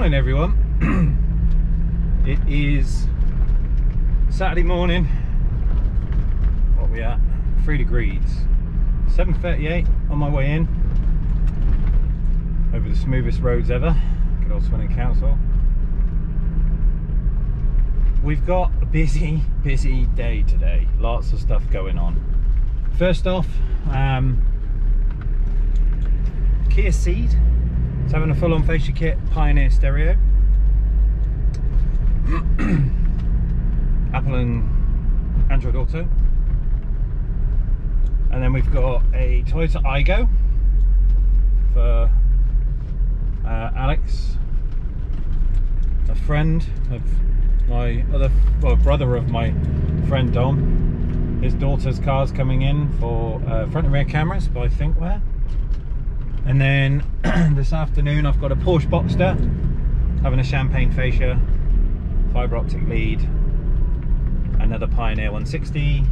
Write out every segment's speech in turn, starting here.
Morning everyone. it is Saturday morning. What we at? Three degrees. 7.38 on my way in. Over the smoothest roads ever. Good old Swindon Council. We've got a busy, busy day today. Lots of stuff going on. First off, um, Kia Ceed it's having a full-on fascia kit Pioneer stereo. Apple and Android Auto. And then we've got a Toyota Aygo for uh, Alex, a friend of my other, well, brother of my friend Dom. His daughter's car's coming in for uh, front and rear cameras by Thinkware. And then this afternoon I've got a Porsche Boxster having a champagne fascia, fibre optic lead, another Pioneer 160,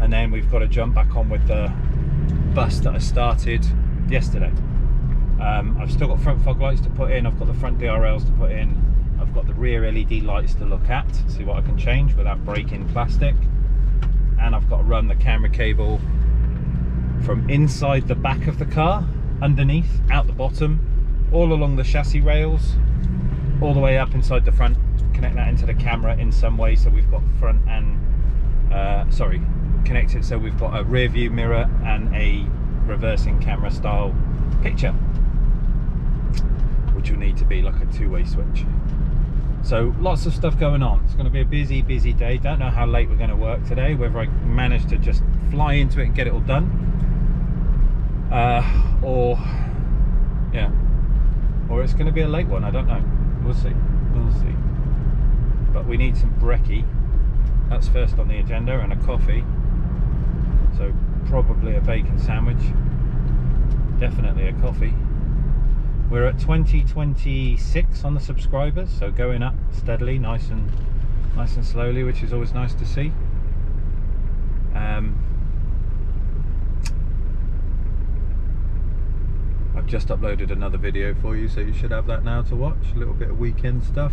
and then we've got to jump back on with the bus that I started yesterday. Um, I've still got front fog lights to put in, I've got the front DRLs to put in, I've got the rear LED lights to look at, see what I can change without breaking plastic, and I've got to run the camera cable from inside the back of the car, underneath, out the bottom, all along the chassis rails, all the way up inside the front, connect that into the camera in some way so we've got front and, uh, sorry, connect it so we've got a rear view mirror and a reversing camera style picture, which will need to be like a two-way switch. So lots of stuff going on. It's going to be a busy, busy day. Don't know how late we're going to work today, whether I manage to just fly into it and get it all done uh, or yeah. Or it's going to be a late one I don't know. We'll see. We'll see. But we need some brekkie. That's first on the agenda and a coffee. So probably a bacon sandwich. Definitely a coffee. We're at 2026 on the subscribers so going up steadily nice and nice and slowly which is always nice to see. Um, just uploaded another video for you so you should have that now to watch. A little bit of weekend stuff.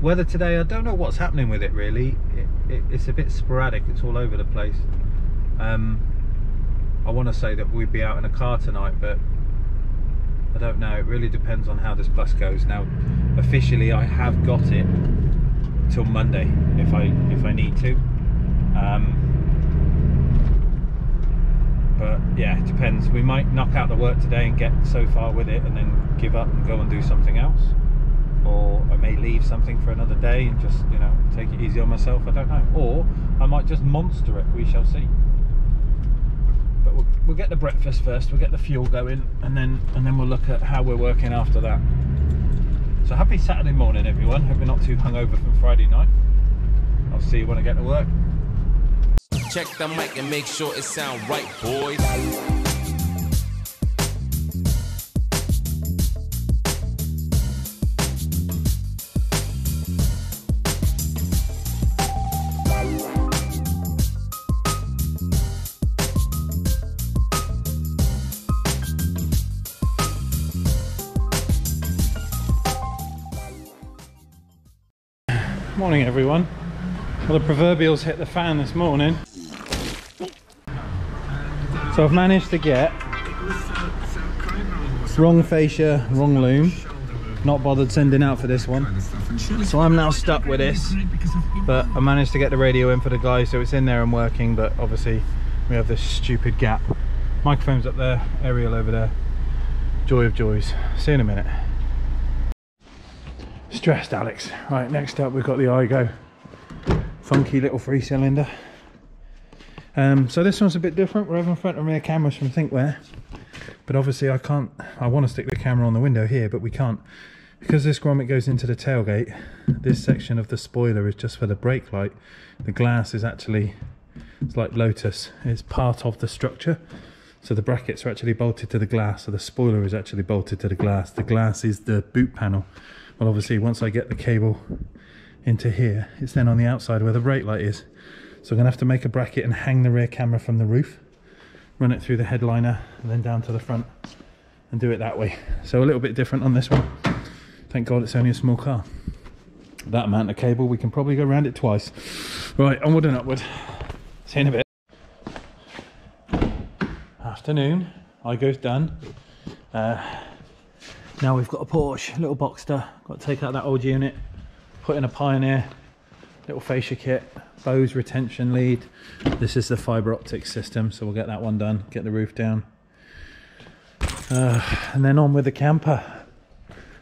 Weather today I don't know what's happening with it really. It, it, it's a bit sporadic. It's all over the place. Um, I want to say that we'd be out in a car tonight but I don't know. It really depends on how this bus goes. Now officially I have got it till Monday if I if I need to. Um, but yeah it depends. We might knock out the work today and get so far with it and then give up and go and do something else. Or I may leave something for another day and just you know take it easy on myself. I don't know. Or I might just monster it. We shall see. But we'll, we'll get the breakfast first. We'll get the fuel going and then and then we'll look at how we're working after that. So happy Saturday morning everyone. Hope you're not too hungover from Friday night. I'll see you when I get to work Check the mic and make sure it sound right, boys. Morning everyone. Well the proverbials hit the fan this morning. So I've managed to get wrong fascia, wrong loom. Not bothered sending out for this one. So I'm now stuck with this. But I managed to get the radio in for the guy, so it's in there and working. But obviously we have this stupid gap. Microphone's up there, aerial over there. Joy of joys. See you in a minute. Stressed Alex. Right, next up we've got the Aygo. Funky little three cylinder. Um, so this one's a bit different. We're having front and rear cameras from Thinkware. But obviously I can't, I want to stick the camera on the window here, but we can't. Because this grommet goes into the tailgate, this section of the spoiler is just for the brake light. The glass is actually, it's like Lotus, it's part of the structure. So the brackets are actually bolted to the glass, so the spoiler is actually bolted to the glass. The glass is the boot panel. Well obviously once I get the cable into here, it's then on the outside where the brake light is. So I'm to have to make a bracket and hang the rear camera from the roof, run it through the headliner and then down to the front and do it that way. So a little bit different on this one. Thank God it's only a small car. That amount of cable, we can probably go around it twice. Right, onward and upward. See you in a bit. Afternoon, Aygo's done. Uh, now we've got a Porsche, little Boxster. Got to take out that old unit, put in a Pioneer, little fascia kit, Bose retention lead. This is the fibre optic system, so we'll get that one done, get the roof down. Uh, and then on with the camper.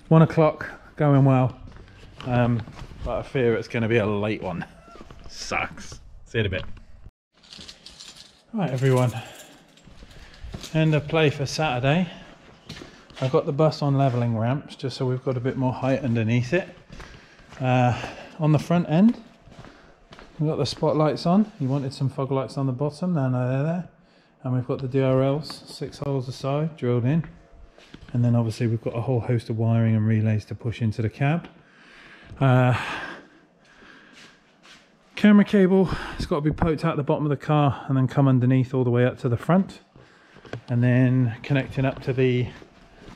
One o'clock, going well. Um, but I fear it's going to be a late one. Sucks. See you in a bit. Right, everyone. End of play for Saturday. I've got the bus on levelling ramps just so we've got a bit more height underneath it. Uh, on the front end, we've got the spotlights on. You wanted some fog lights on the bottom, then they're there. And we've got the DRLs, six holes aside, drilled in. And then obviously we've got a whole host of wiring and relays to push into the cab. Uh, camera cable, it's got to be poked out the bottom of the car and then come underneath all the way up to the front. And then connecting up to the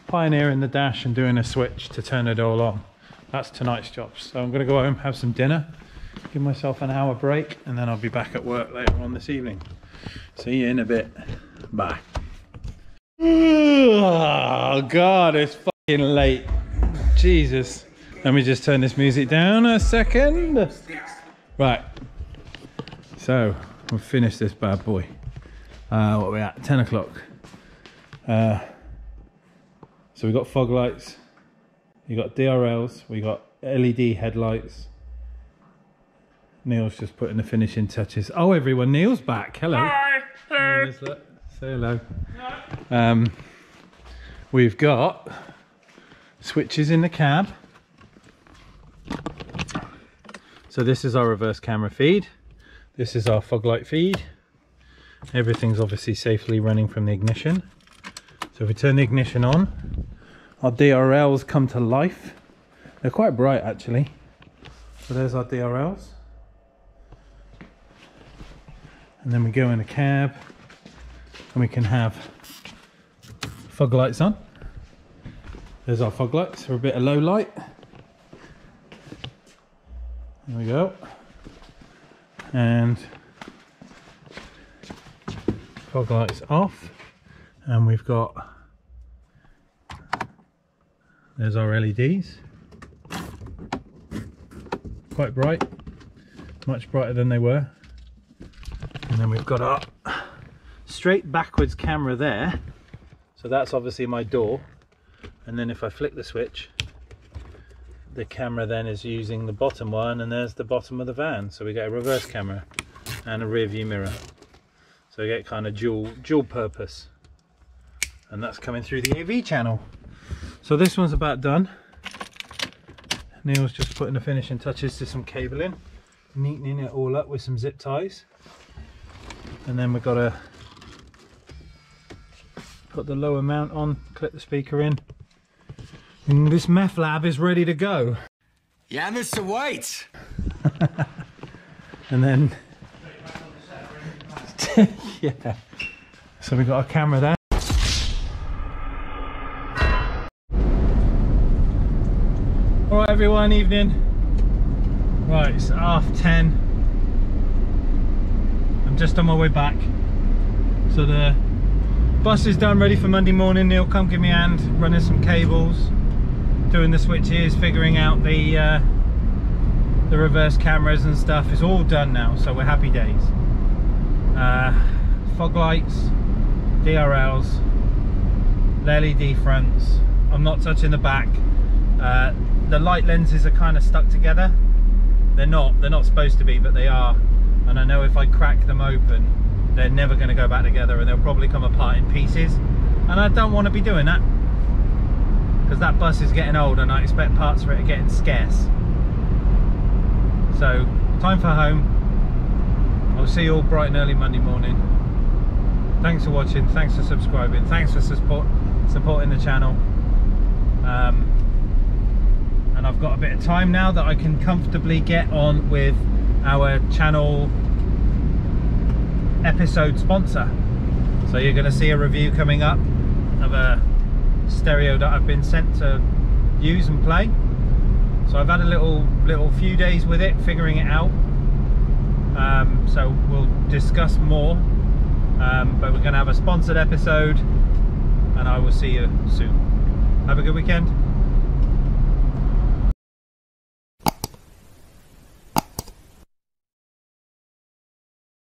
Pioneer in the dash and doing a switch to turn it all on. That's tonight's job. So I'm going to go home, have some dinner, give myself an hour break, and then I'll be back at work later on this evening. See you in a bit. Bye. Oh God, it's fucking late. Jesus. Let me just turn this music down a second. Right. So we've finished this bad boy. Uh, what are we at? 10 o'clock. Uh, so we've got fog lights, you got DRLs, we got LED headlights. Neil's just putting the finishing touches. Oh, everyone, Neil's back. Hello. Hi. Hello. Say hello. Um, we've got switches in the cab. So this is our reverse camera feed. This is our fog light feed. Everything's obviously safely running from the ignition. So if we turn the ignition on, our DRLs come to life. They're quite bright actually. So there's our DRLs. And then we go in a cab and we can have fog lights on. There's our fog lights for a bit of low light. There we go. And fog lights off. And we've got there's our LEDs. Quite bright, much brighter than they were. Then we've got our straight backwards camera there. So that's obviously my door. And then if I flick the switch, the camera then is using the bottom one and there's the bottom of the van. So we get a reverse camera and a rear view mirror. So we get kind of dual, dual purpose. And that's coming through the AV channel. So this one's about done. Neil's just putting the finishing touches to some cabling, neatening it all up with some zip ties. And then we've got to put the lower mount on, clip the speaker in. And this meth lab is ready to go. Yeah, Mr. White. and then yeah. So we've got a camera there. All right, everyone, evening. Right, it's half 10. Just on my way back. So the bus is done, ready for Monday morning. Neil, come give me a hand, running some cables, doing the switches, figuring out the uh, the reverse cameras and stuff. It's all done now, so we're happy days. Uh, fog lights, DRLs, LED fronts. I'm not touching the back. Uh, the light lenses are kind of stuck together they're not they're not supposed to be but they are and I know if I crack them open they're never going to go back together and they'll probably come apart in pieces. And I don't want to be doing that. Because that bus is getting old and I expect parts for it are getting scarce. So time for home. I'll see you all bright and early Monday morning. Thanks for watching. Thanks for subscribing. Thanks for support supporting the channel. Um, and I've got a bit of time now that I can comfortably get on with our channel episode sponsor so you're going to see a review coming up of a stereo that I've been sent to use and play. So I've had a little little few days with it, figuring it out. Um, so we'll discuss more. Um, but we're going to have a sponsored episode, and I will see you soon. Have a good weekend.